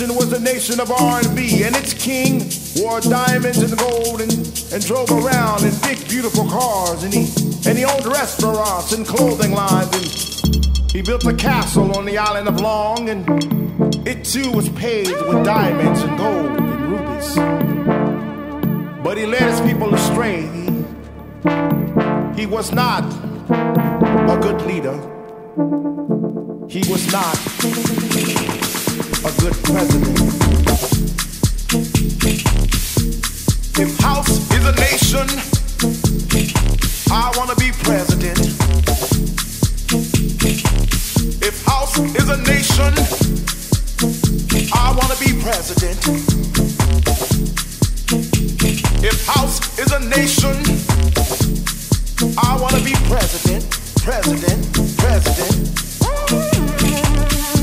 nation was a nation of R&B, and its king wore diamonds and gold and, and drove around in big, beautiful cars, and he and he owned restaurants and clothing lines, and he built a castle on the island of Long, and it too was paved with diamonds and gold and rubies. But he led his people astray. He, was not a good leader. He was not a good president. If house is a nation, I wanna be president. If house is a nation, I wanna be president. Nation, I wanna be president, president, president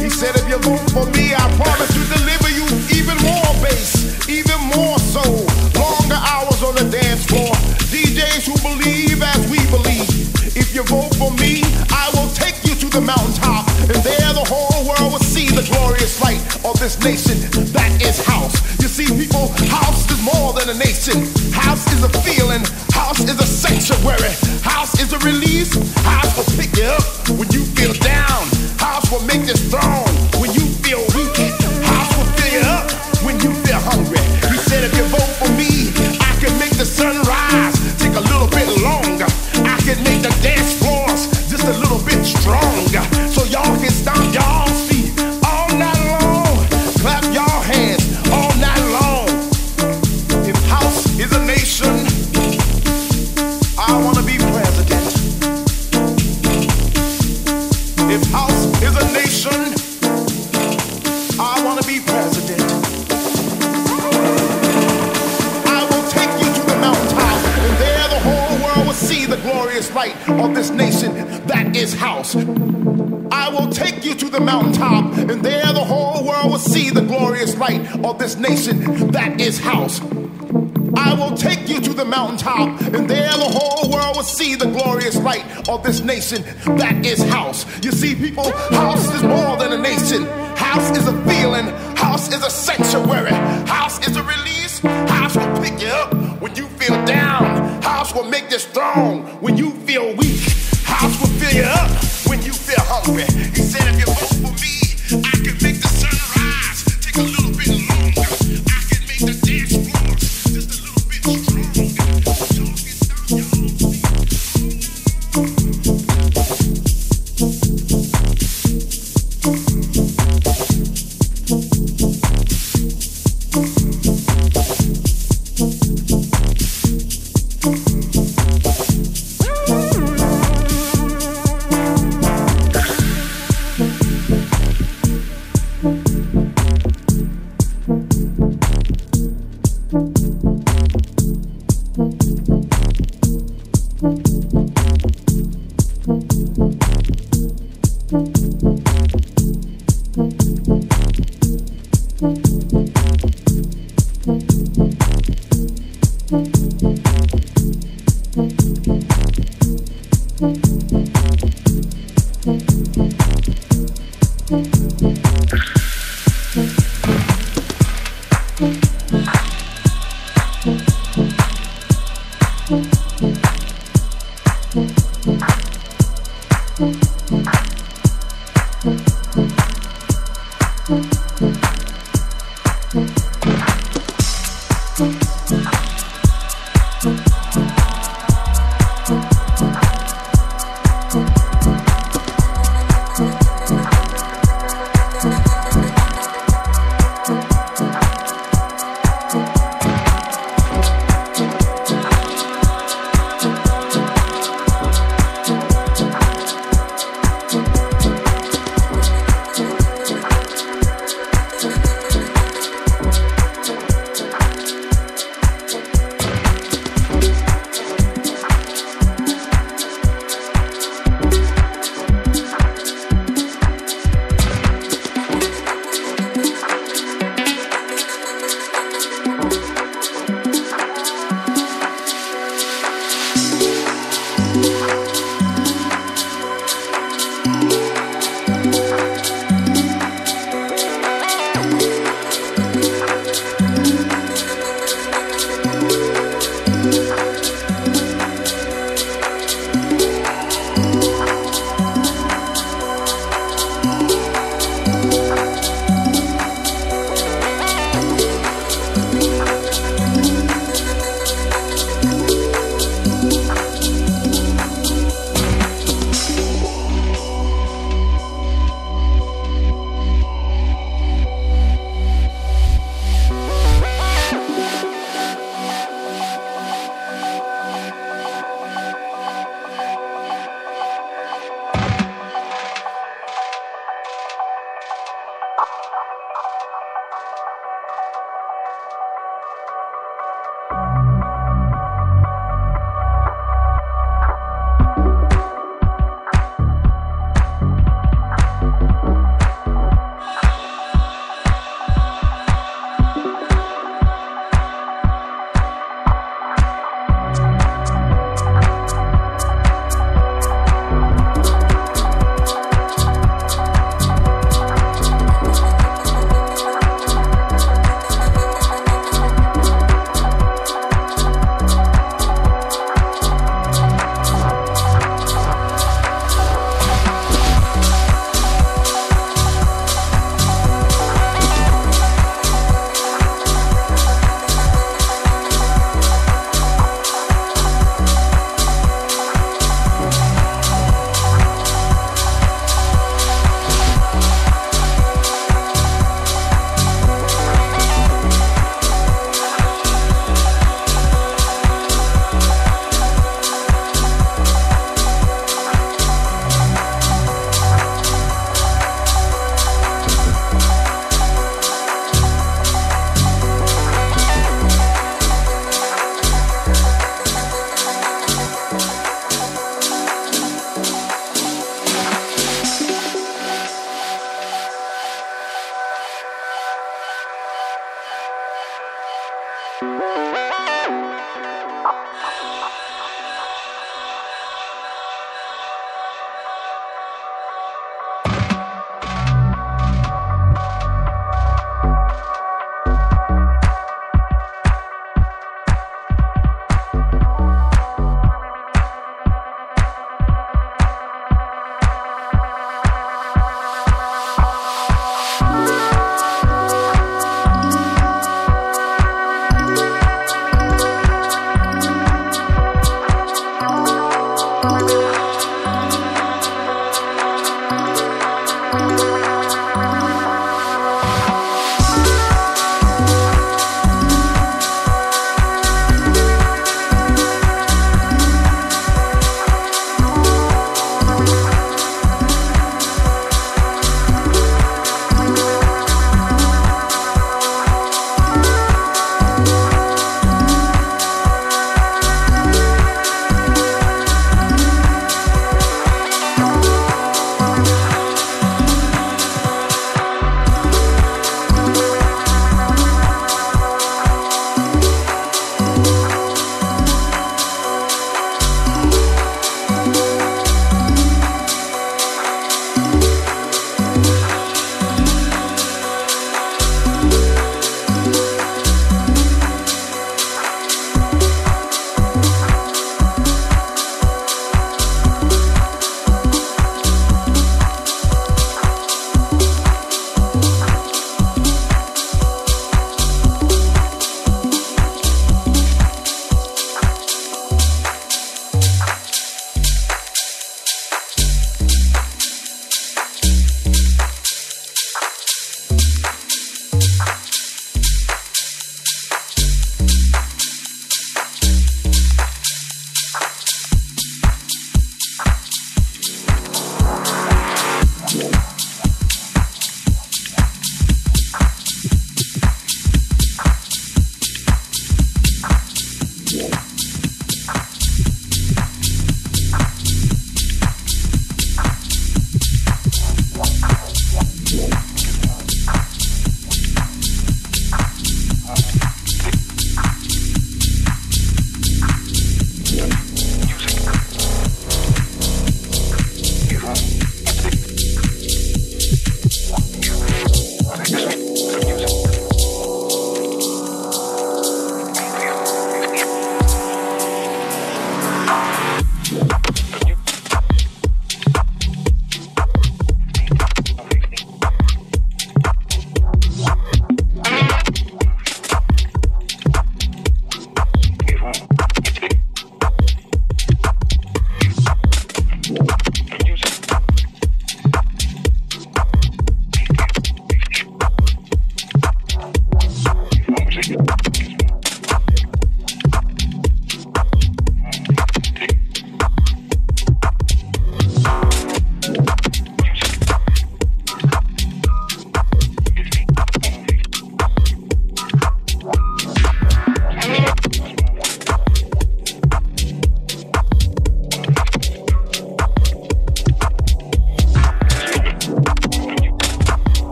He said if you vote for me, I promise to deliver you even more bass, even more soul. Longer hours on the dance floor. DJs who believe as we believe. If you vote for me, I will take you to the mountaintop. And there the whole world will see the glorious light of this nation. House is a feeling. House is a sanctuary. House is a release. This nation that is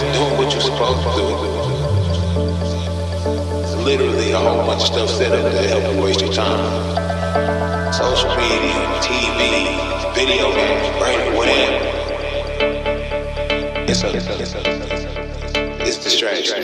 Doing what you're supposed to do. Literally a whole bunch of stuff set up to help you waste your time. Social media, TV, video games, radio, whatever. It's a, it's, a, it's, a, it's distraction.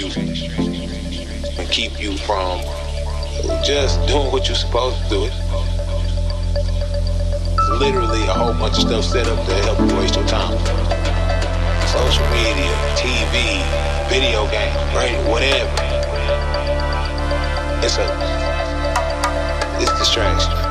You and keep you from just doing what you're supposed to do. It literally a whole bunch of stuff set up to help you waste your time. Social media, TV, video games, radio, whatever. It's a it's distraction.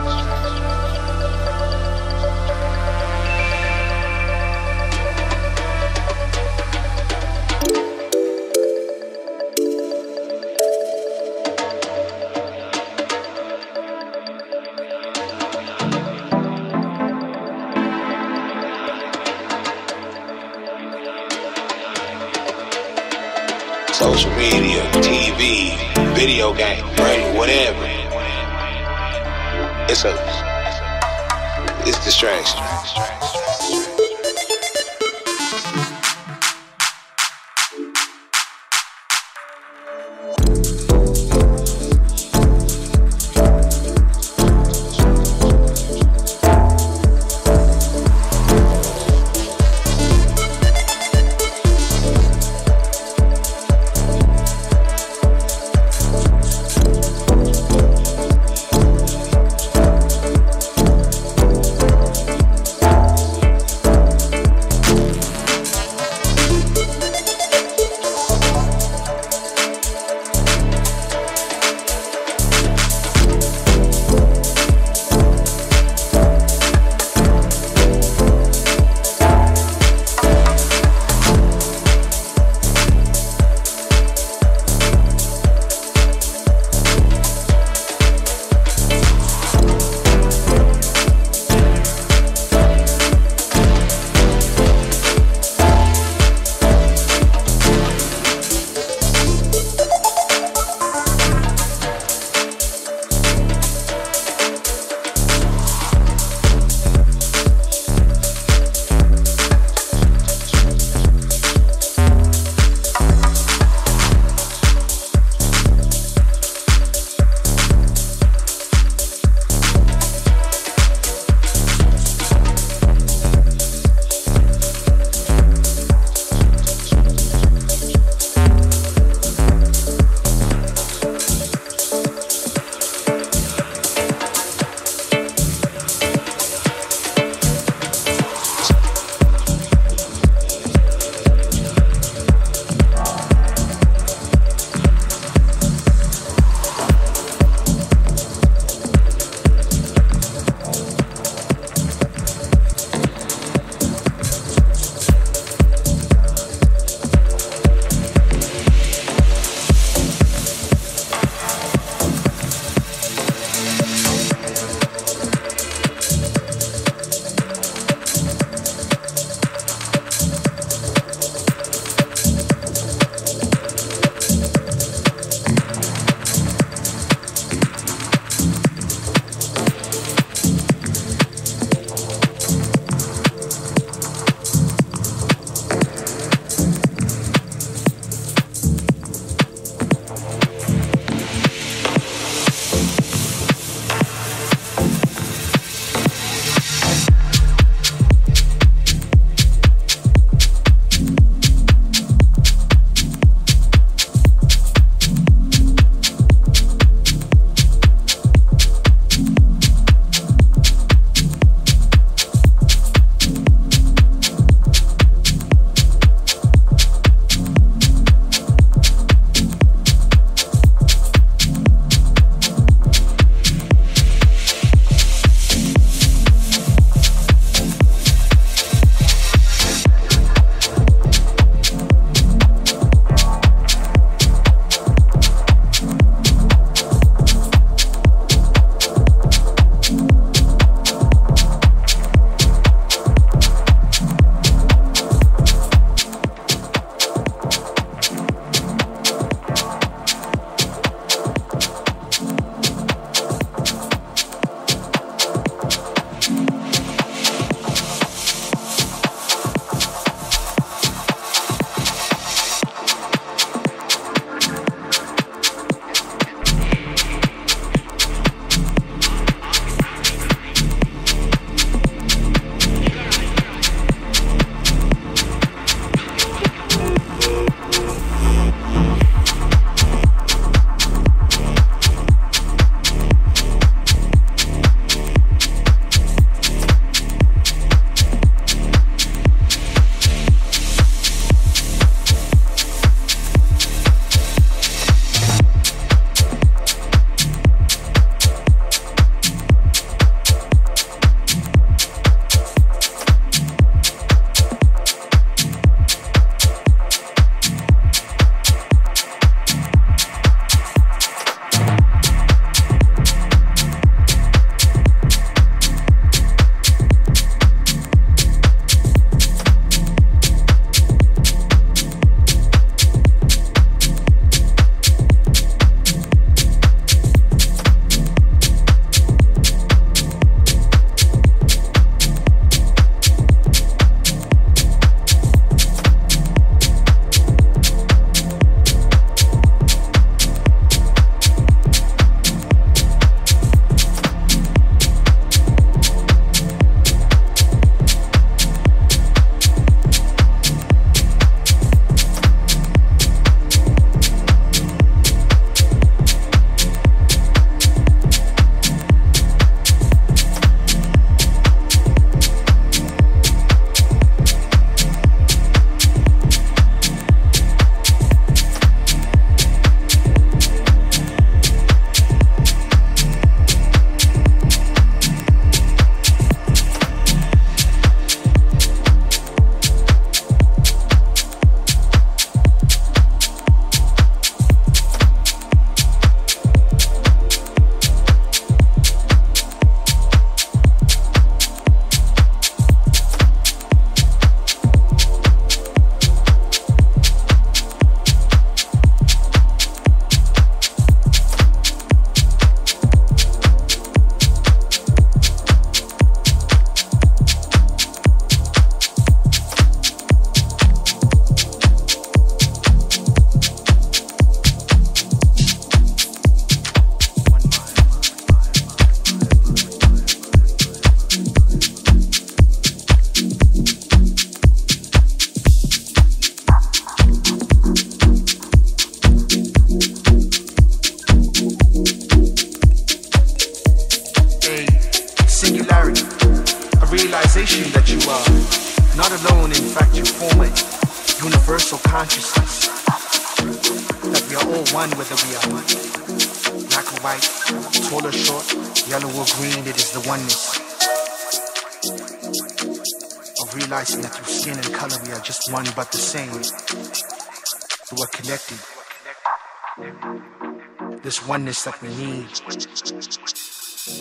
That we need,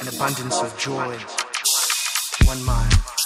an abundance of joy, one mind.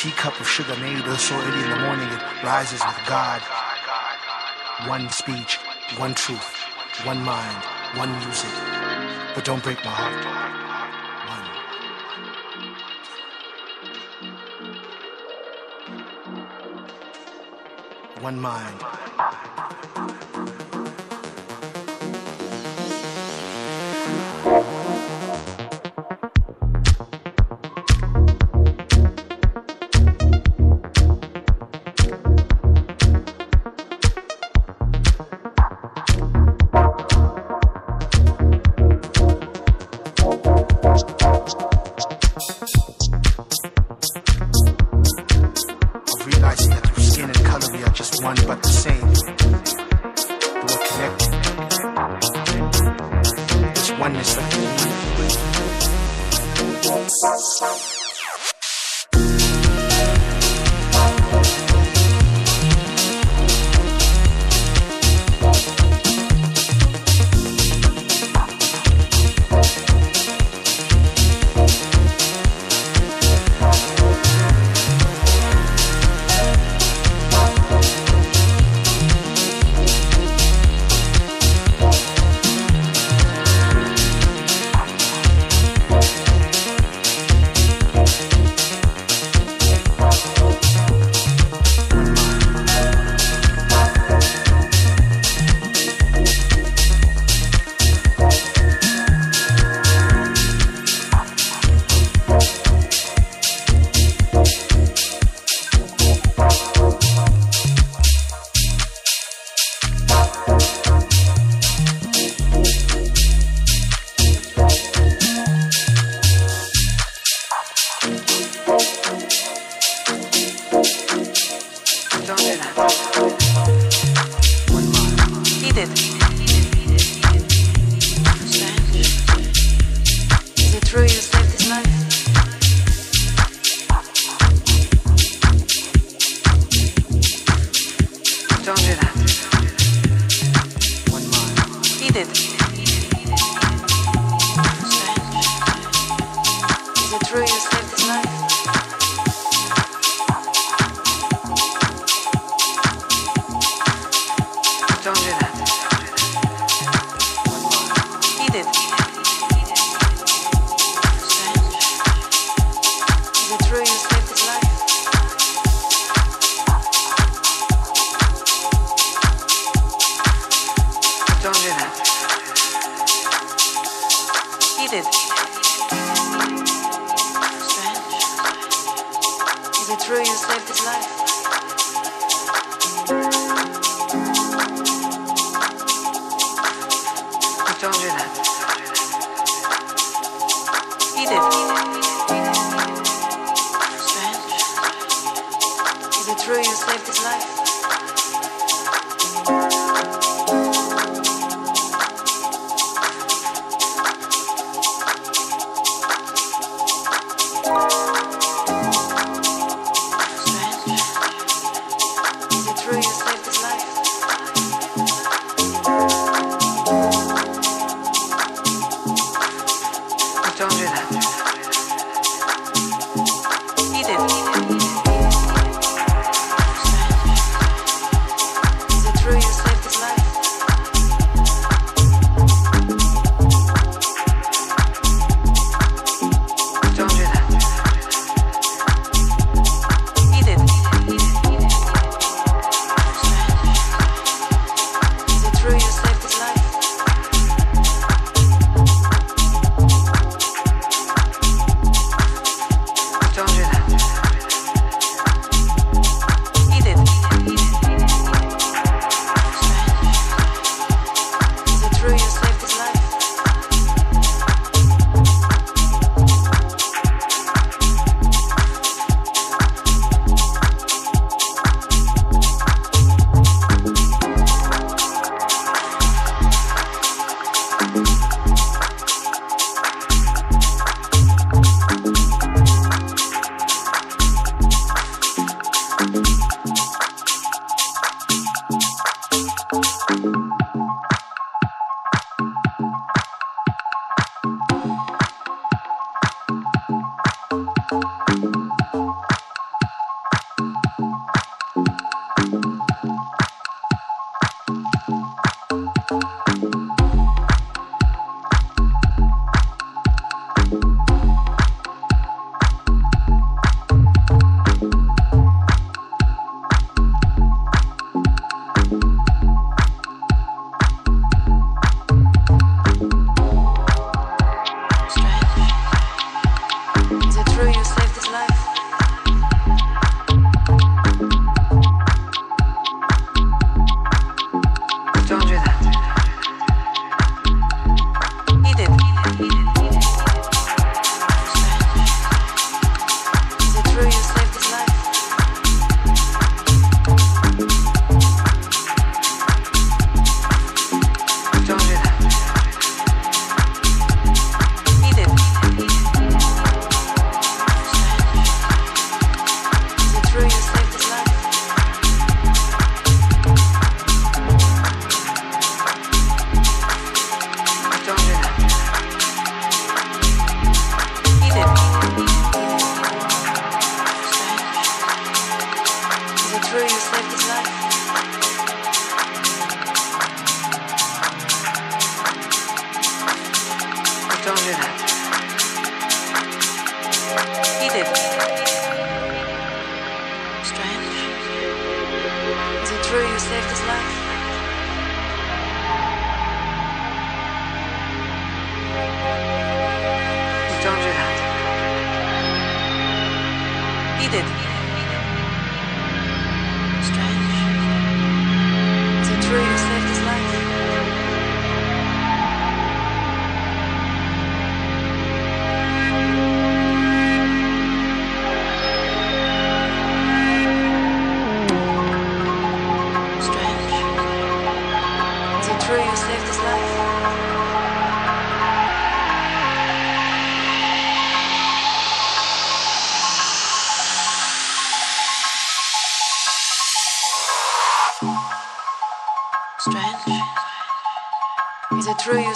Teacup of sugar made so early in the morning it rises with God. One speech, one truth, one mind, one music. But don't break my heart. One. don't do that. One. He did.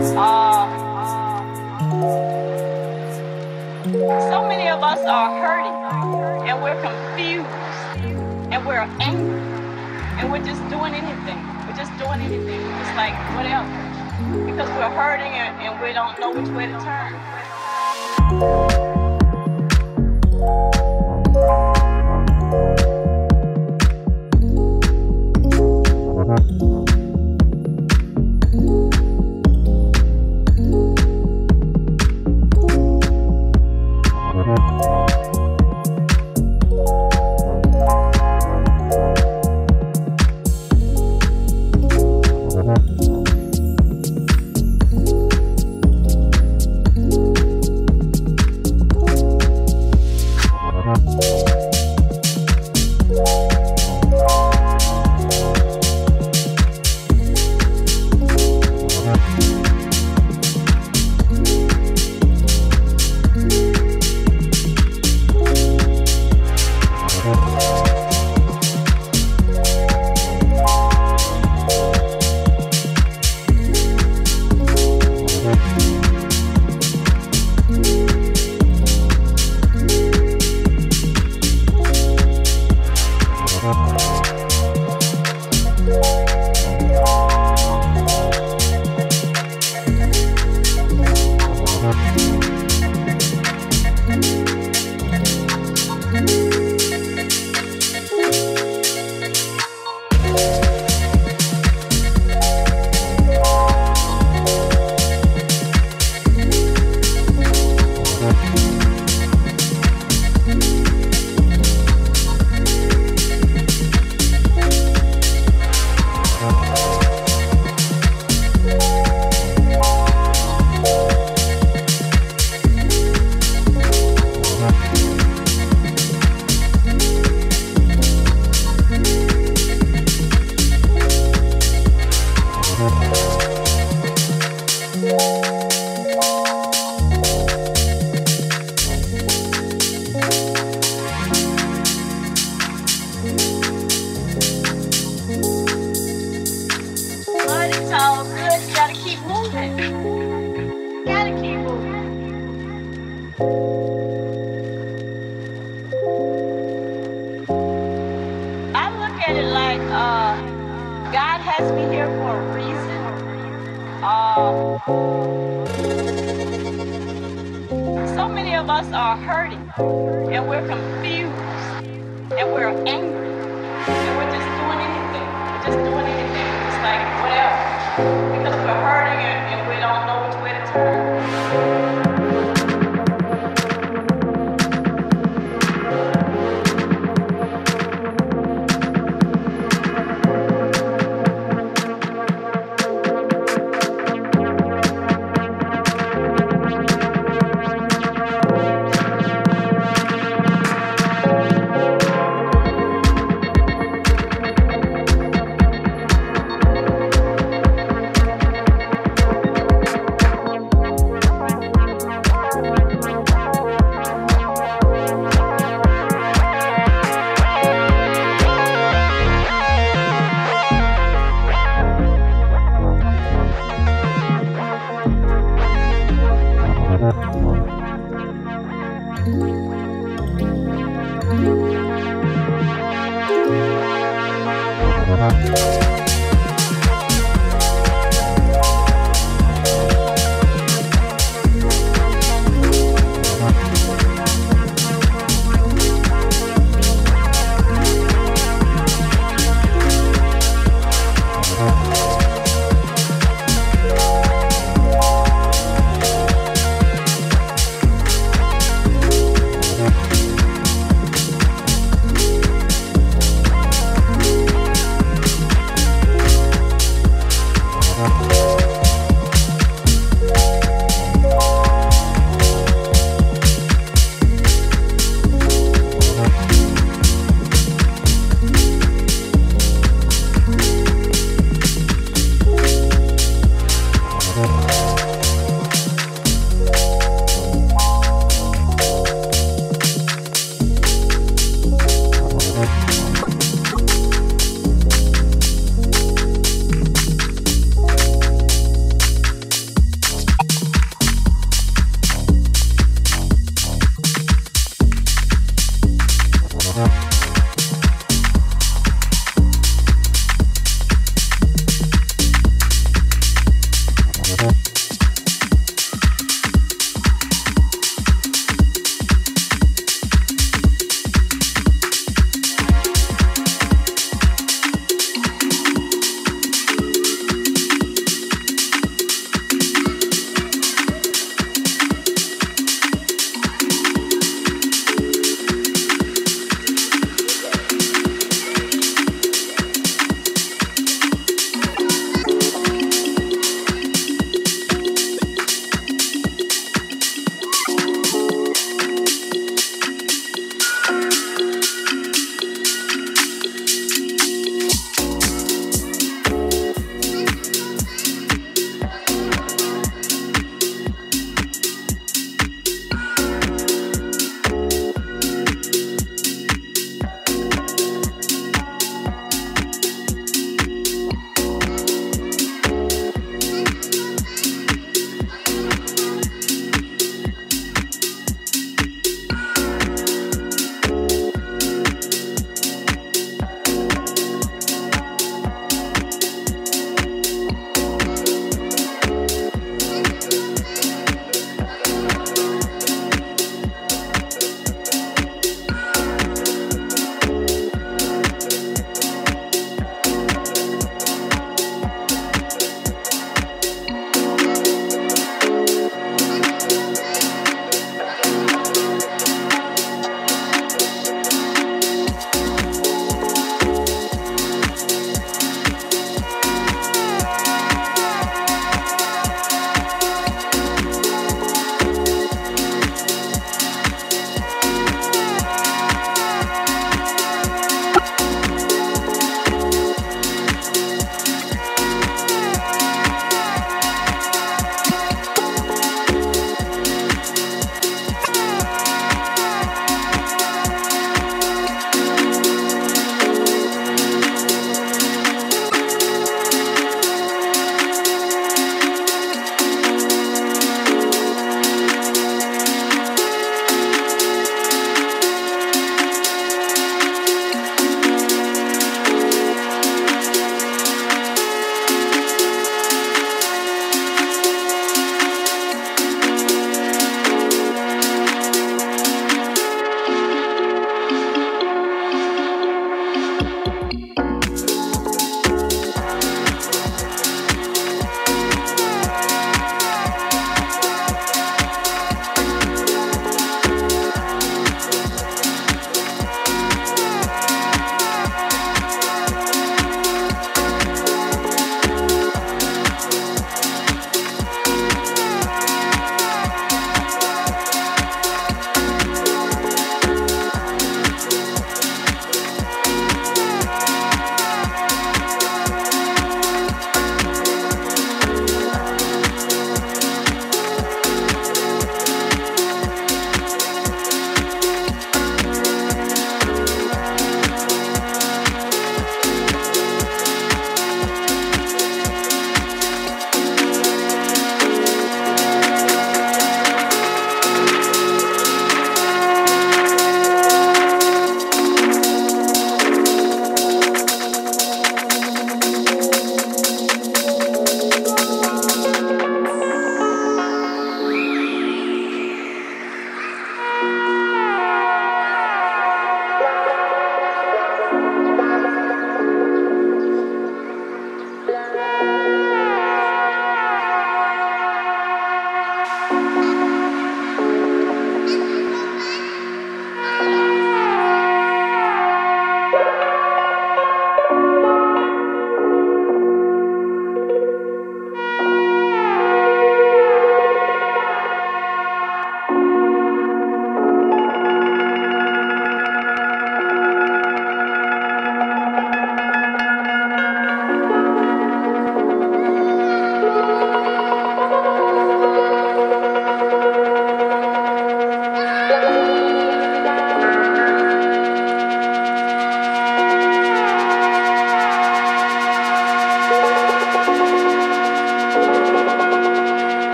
Uh, uh, uh. So many of us are hurting and we're confused and we're angry and we're just doing anything. We're just doing anything. It's like whatever. Because we're hurting and, and we don't know which way to turn.